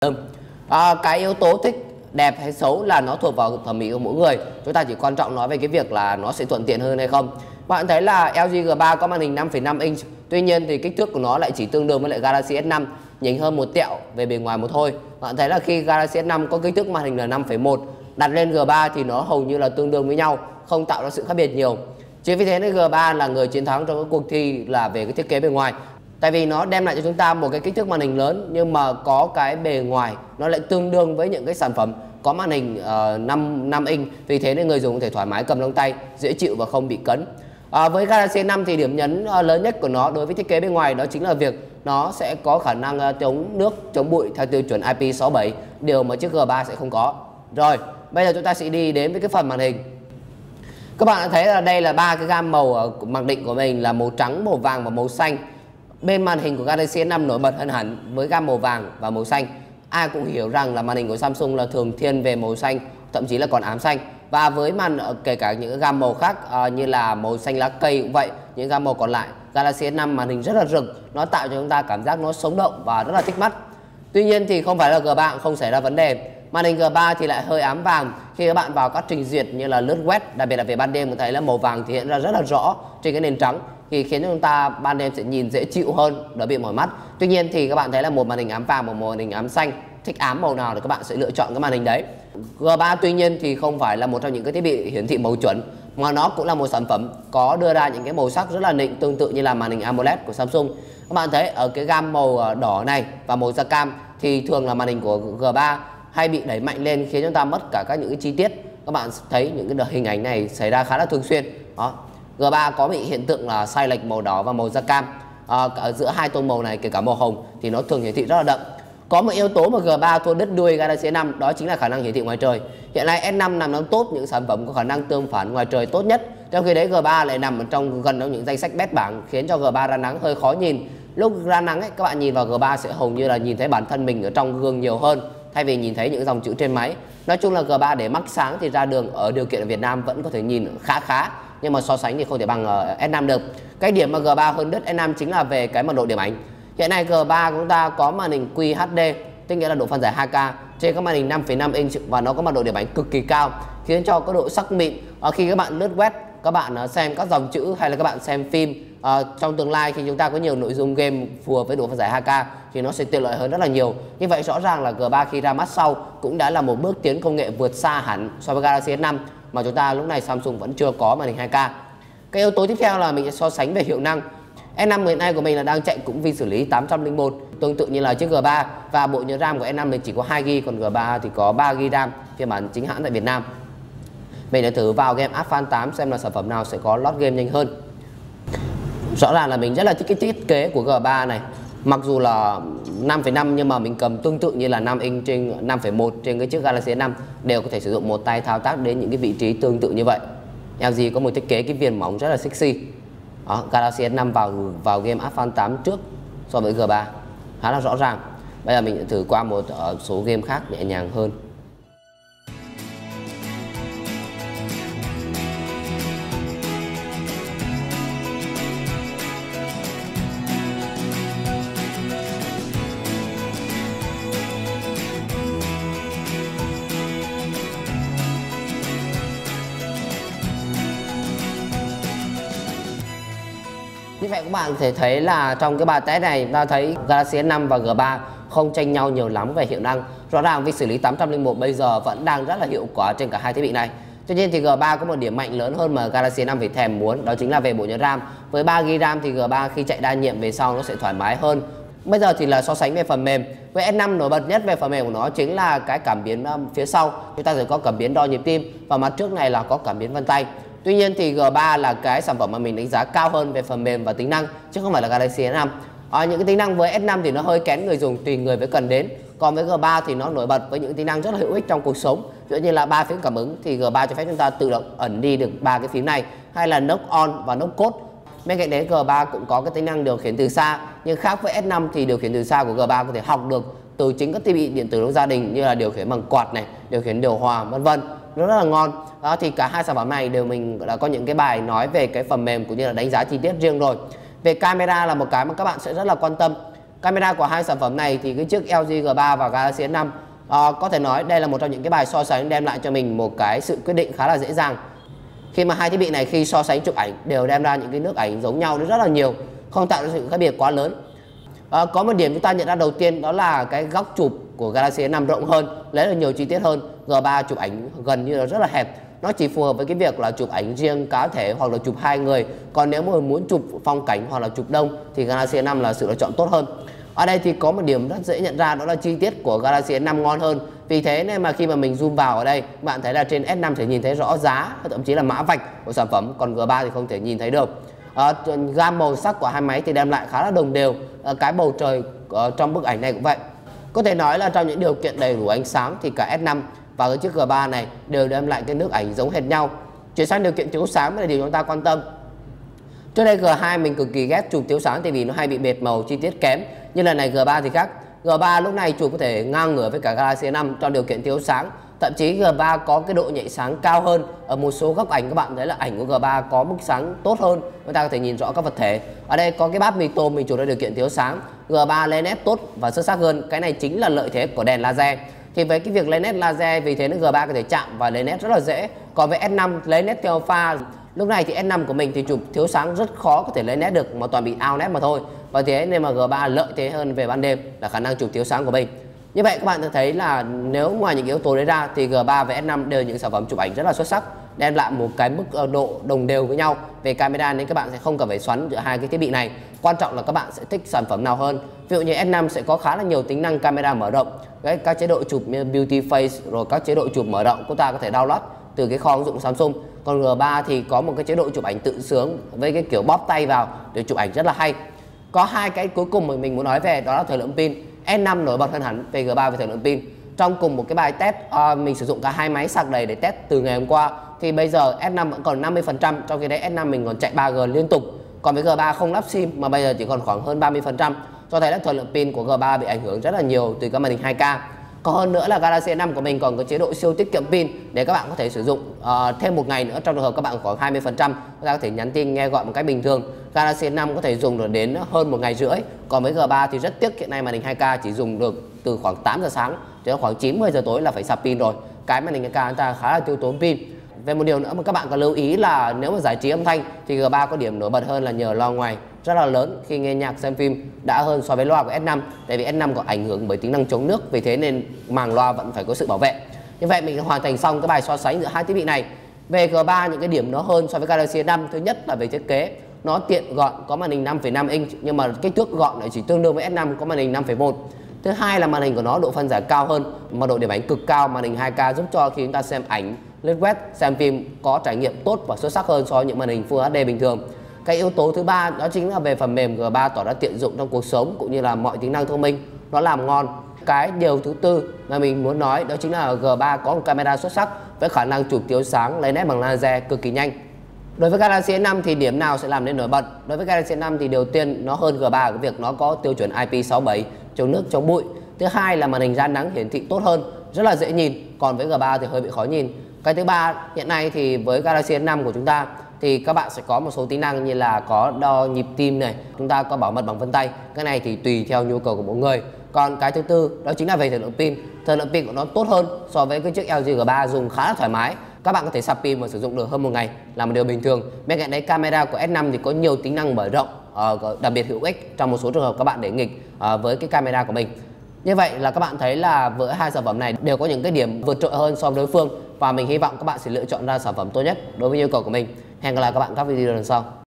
Vâng. à, cái yếu tố thích đẹp hay xấu là nó thuộc vào thẩm mỹ của mỗi người. Chúng ta chỉ quan trọng nói về cái việc là nó sẽ thuận tiện hơn hay không. Bạn thấy là LG G3 có màn hình 5,5 inch tuy nhiên thì kích thước của nó lại chỉ tương đương với lại Galaxy S5 nhỉnh hơn một tẹo về bề ngoài một thôi. Bạn thấy là khi Galaxy S5 có kích thước màn hình là 5,1 đặt lên G3 thì nó hầu như là tương đương với nhau không tạo ra sự khác biệt nhiều. Chính vì thế nên G3 là người chiến thắng trong cái cuộc thi là về cái thiết kế bề ngoài. Tại vì nó đem lại cho chúng ta một cái kích thước màn hình lớn nhưng mà có cái bề ngoài nó lại tương đương với những cái sản phẩm có màn hình uh, 5 5 inch. Vì thế nên người dùng có thể thoải mái cầm trong tay, dễ chịu và không bị cấn. À, với Galaxy 5 thì điểm nhấn uh, lớn nhất của nó đối với thiết kế bên ngoài đó chính là việc nó sẽ có khả năng uh, chống nước, chống bụi theo tiêu chuẩn IP67, điều mà chiếc G3 sẽ không có. Rồi, bây giờ chúng ta sẽ đi đến với cái phần màn hình. Các bạn đã thấy là đây là ba cái gam màu ở mặc định của mình là màu trắng, màu vàng và màu xanh bên màn hình của Galaxy S5 nổi bật hơn hẳn với gam màu vàng và màu xanh. Ai cũng hiểu rằng là màn hình của Samsung là thường thiên về màu xanh, thậm chí là còn ám xanh. Và với màn ờ, kể cả những gam màu khác uh, như là màu xanh lá cây cũng vậy, những gam màu còn lại, Galaxy S5 màn hình rất là rực, nó tạo cho chúng ta cảm giác nó sống động và rất là thích mắt. Tuy nhiên thì không phải là G3 không xảy ra vấn đề. Màn hình G3 thì lại hơi ám vàng khi các bạn vào các trình duyệt như là lướt web, đặc biệt là về ban đêm có thấy là màu vàng thì hiện ra rất là rõ trên cái nền trắng thì khiến cho chúng ta ban đêm sẽ nhìn dễ chịu hơn, đỡ bị mỏi mắt. Tuy nhiên thì các bạn thấy là một màn hình ám vàng và một màn hình ám xanh, thích ám màu nào thì các bạn sẽ lựa chọn cái màn hình đấy. G3 tuy nhiên thì không phải là một trong những cái thiết bị hiển thị màu chuẩn, mà nó cũng là một sản phẩm có đưa ra những cái màu sắc rất là nịnh, tương tự như là màn hình AMOLED của Samsung. Các bạn thấy ở cái gam màu ờ, đỏ này và màu da cam thì thường là màn hình của G3 hay bị đẩy mạnh lên khiến chúng ta mất cả các những cái chi tiết. Các bạn thấy những cái hình ảnh này xảy ra khá là thường xuyên. Đó. G3 có bị hiện tượng là sai lệch màu đỏ và màu da cam. À, giữa hai tông màu này kể cả màu hồng thì nó thường hiển thị rất là đậm. Có một yếu tố mà G3 thua đứt đuôi Galaxy S5 đó chính là khả năng hiển thị ngoài trời. Hiện nay S5 nằm trong top những sản phẩm có khả năng tương phản ngoài trời tốt nhất. Trong khi đấy G3 lại nằm ở trong gần trong những danh sách bét bảng khiến cho G3 ra nắng hơi khó nhìn. Lúc ra nắng ấy, các bạn nhìn vào G3 sẽ hầu như là nhìn thấy bản thân mình ở trong gương nhiều hơn thay vì nhìn thấy những dòng chữ trên máy. Nói chung là G3 để mắc sáng thì ra đường ở điều kiện ở Việt Nam vẫn có thể nhìn khá khá nhưng mà so sánh thì không thể bằng ờ, S5 được. Cái điểm mà G3 hơn đất S5 chính là về cái mật độ điểm ảnh hiện nay G3 của chúng ta có màn hình QHD tức nghĩa là độ phân giải 2K trên các màn hình 5,5 inch và nó có mật độ điểm ảnh cực kỳ cao khiến cho có độ sắc mịn. Ờ, khi các bạn lướt web các bạn ờ, xem các dòng chữ hay là các bạn xem phim trong tương lai khi chúng ta có nhiều nội dung game phù hợp với độ phân giải 2K thì nó sẽ tiện lợi hơn rất là nhiều. Như vậy rõ ràng là G3 khi ra mắt sau cũng đã là một bước tiến công nghệ vượt xa hẳn so với Galaxy S5 mà chúng ta lúc này Samsung vẫn chưa có màn hình 2K cái yếu tố tiếp theo là mình sẽ so sánh về hiệu năng. S5 hiện nay của mình là đang chạy cũng vi xử lý 801 tương tự như là chiếc G3 và bộ nhớ RAM của S5 mình chỉ có 2GB còn G3 thì có 3GB RAM, phiên bản chính hãng tại Việt Nam. Mình đã thử vào game Advan 8 xem là sản phẩm nào sẽ có load game nhanh hơn. Rõ ràng là mình rất là thích cái thiết kế của G3 này mặc dù là 5,5 nhưng mà mình cầm tương tự như là 5 inch trên 5,1 trên cái chiếc Galaxy S5 đều có thể sử dụng một tay thao tác đến những cái vị trí tương tự như vậy. LG có một thiết kế cái viền mỏng rất là sexy. Đó, Galaxy S5 vào vào game Advan 8 trước so với G3 khá là rõ ràng. Bây giờ mình sẽ thử qua một uh, số game khác nhẹ nhàng hơn. Như các bạn có thể thấy là trong cái bài test này ta thấy Galaxy S5 và G3 không tranh nhau nhiều lắm về hiệu năng. Rõ ràng việc xử lý 801 bây giờ vẫn đang rất là hiệu quả trên cả hai thiết bị này. Tuy nhiên thì G3 có một điểm mạnh lớn hơn mà Galaxy S5 phải thèm muốn, đó chính là về bộ nhớ RAM. Với 3GB RAM thì G3 khi chạy đa nhiệm về sau nó sẽ thoải mái hơn. Bây giờ thì là so sánh về phần mềm. Với S5 nổi bật nhất về phần mềm của nó chính là cái cảm biến um, phía sau. Chúng ta sẽ có cảm biến đo nhịp tim và mặt trước này là có cảm biến vân tay. Tuy nhiên thì G3 là cái sản phẩm mà mình đánh giá cao hơn về phần mềm và tính năng chứ không phải là Galaxy S5. À, những cái tính năng với S5 thì nó hơi kén người dùng tùy người với cần đến. Còn với G3 thì nó nổi bật với những tính năng rất là hữu ích trong cuộc sống. Ví dụ như là ba phím cảm ứng thì G3 cho phép chúng ta tự động ẩn đi được ba cái phím này hay là knock on và knock code. Bên cạnh đấy G3 cũng có cái tính năng điều khiển từ xa nhưng khác với S5 thì điều khiển từ xa của G3 có thể học được từ chính các thiết bị điện tử trong gia đình như là điều khiển bằng quạt này, điều khiển điều hòa vân vân nó rất là ngon. Đó thì cả hai sản phẩm này đều mình đã có những cái bài nói về cái phần mềm cũng như là đánh giá chi tiết riêng rồi. Về camera là một cái mà các bạn sẽ rất là quan tâm. Camera của hai sản phẩm này thì cái chiếc LG G3 và Galaxy S5 à, ờ, có thể nói đây là một trong những cái bài so sánh đem lại cho mình một cái sự quyết định khá là dễ dàng. Khi mà hai thiết bị này khi so sánh chụp ảnh đều đem ra những cái nước ảnh giống nhau rất là nhiều không tạo ra sự khác biệt quá lớn. À, có một điểm chúng ta nhận ra đầu tiên đó là cái góc chụp của Galaxy S5 rộng hơn lấy được nhiều chi tiết hơn. G3 chụp ảnh gần như là rất là hẹp. Nó chỉ phù hợp với cái việc là chụp ảnh riêng cá thể hoặc là chụp hai người. Còn nếu mà muốn chụp phong cảnh hoặc là chụp đông thì Galaxy S5 là sự lựa chọn tốt hơn. Ở đây thì có một điểm rất dễ nhận ra đó là chi tiết của Galaxy S5 ngon hơn. Vì thế nên mà khi mà mình zoom vào ở đây bạn thấy là trên S5 sẽ nhìn thấy rõ giá thậm chí là mã vạch của sản phẩm còn G3 thì không thể nhìn thấy được. À, gam màu sắc của hai máy thì đem lại khá là đồng đều. À, cái bầu trời ở trong bức ảnh này cũng vậy có thể nói là trong những điều kiện đầy đủ ánh sáng thì cả S5 và cái chiếc G3 này đều đem lại cái nước ảnh giống hệt nhau. Chuyển sang điều kiện chiếu sáng là điều chúng ta quan tâm. Trước đây G2 mình cực kỳ ghét chụp chiếu sáng tại vì nó hay bị bệt màu chi tiết kém. Nhưng lần này G3 thì khác. G3 lúc này chụp có thể ngang ngửa với cả Galaxy 5 trong điều kiện chiếu sáng. Thậm chí G3 có cái độ nhạy sáng cao hơn. Ở một số góc ảnh các bạn thấy là ảnh của G3 có mức sáng tốt hơn. Chúng ta có thể nhìn rõ các vật thể. Ở đây có cái bát mì tôm mình chụp trong điều kiện thiếu sáng. G3 lên nét tốt và xuất sắc hơn. Cái này chính là lợi thế của đèn laser. Thì với cái việc lấy nét laser, vì thế nên G3 có thể chạm và lấy nét rất là dễ. Còn với S5 lấy nét theo pha, lúc này thì S5 của mình thì chụp thiếu sáng rất khó có thể lấy nét được, mà toàn bị ao nét mà thôi. Và thế nên mà G3 lợi thế hơn về ban đêm là khả năng chụp thiếu sáng của mình. Như vậy các bạn thấy là nếu ngoài những yếu tố đấy ra thì G3 và S5 đều những sản phẩm chụp ảnh rất là xuất sắc đem lại một cái mức ờ, độ đồng đều với nhau. Về camera nên các bạn sẽ không cần phải xoắn giữa hai cái thiết bị này. Quan trọng là các bạn sẽ thích sản phẩm nào hơn. Ví dụ như S5 sẽ có khá là nhiều tính năng camera mở rộng. Cái các chế độ chụp như beauty face rồi các chế độ chụp mở rộng chúng ta có thể download từ cái kho ứng dụng Samsung. Còn G3 thì có một cái chế độ chụp ảnh tự sướng với cái kiểu bóp tay vào để chụp ảnh rất là hay. Có hai cái cuối cùng mà mình muốn nói về đó là thời lượng pin. S5 nổi bật hơn hẳn về G3 về thời lượng pin. Trong cùng một cái bài test uh, mình sử dụng cả hai máy sạc đầy để test từ ngày hôm qua thì bây giờ S5 vẫn còn 50% trong khi đấy S5 mình còn chạy 3G liên tục. Còn với G3 không lắp sim mà bây giờ chỉ còn khoảng hơn 30% cho thấy là thời lượng pin của G3 bị ảnh hưởng rất là nhiều từ các màn hình 2K còn hơn nữa là Galaxy S5 của mình còn có chế độ siêu tiết kiệm pin để các bạn có thể sử dụng uh, thêm một ngày nữa. Trong trường hợp các bạn khoảng 20% chúng ta có thể nhắn tin nghe gọi một cách bình thường. Galaxy S5 có thể dùng được đến hơn một ngày rưỡi. Còn với G3 thì rất tiếc hiện nay màn hình 2K chỉ dùng được từ khoảng 8 giờ sáng đến khoảng 90 giờ tối là phải sạc pin rồi. Cái màn hình 2K chúng ta khá là tiêu tốn pin về một điều nữa mà các bạn cần lưu ý là nếu mà giải trí âm thanh thì G3 có điểm nổi bật hơn là nhờ loa ngoài rất là lớn khi nghe nhạc xem phim đã hơn so với loa của S5 tại vì S5 có ảnh hưởng bởi tính năng chống nước vì thế nên màng loa vẫn phải có sự bảo vệ. Như vậy mình hoàn thành xong cái bài so sánh giữa hai thiết bị này. Về G3 những cái điểm nó hơn so với Galaxy S5 thứ nhất là về thiết kế. Nó tiện gọn có màn hình 5,5 inch nhưng mà kích thước gọn lại chỉ tương đương với S5 có màn hình 5,1 thứ hai là màn hình của nó độ phân giải cao hơn mà độ điểm ảnh cực cao màn hình 2K giúp cho khi chúng ta xem ảnh lướt web xem phim có trải nghiệm tốt và xuất sắc hơn so với những màn hình Full HD bình thường cái yếu tố thứ ba đó chính là về phần mềm G3 tỏ ra tiện dụng trong cuộc sống cũng như là mọi tính năng thông minh nó làm ngon cái điều thứ tư mà mình muốn nói đó chính là G3 có một camera xuất sắc với khả năng chụp chiếu sáng lấy nét bằng laser cực kỳ nhanh Đối với Galaxy S5 thì điểm nào sẽ làm nên nổi bật? Đối với Galaxy S5 thì đầu tiên nó hơn G3 ở cái việc nó có tiêu chuẩn IP67 chống nước chống bụi. Thứ hai là màn hình ra nắng hiển thị tốt hơn, rất là dễ nhìn. Còn với G3 thì hơi bị khó nhìn. Cái thứ ba hiện nay thì với Galaxy S5 của chúng ta thì các bạn sẽ có một số tính năng như là có đo nhịp tim này, chúng ta có bảo mật bằng vân tay. Cái này thì tùy theo nhu cầu của mỗi người. Còn cái thứ tư đó chính là về thời lượng pin. Thời lượng pin của nó tốt hơn so với cái chiếc LG G3 dùng khá là thoải mái các bạn có thể sạc pin và sử dụng được hơn một ngày là một điều bình thường bên cạnh đấy camera của S5 thì có nhiều tính năng mở rộng ờ, đặc biệt hữu ích trong một số trường hợp các bạn để nghịch ờ, với cái camera của mình như vậy là các bạn thấy là với hai sản phẩm này đều có những cái điểm vượt trội hơn so với đối phương và mình hy vọng các bạn sẽ lựa chọn ra sản phẩm tốt nhất đối với yêu cầu của mình. Hẹn gặp lại các bạn các video lần sau.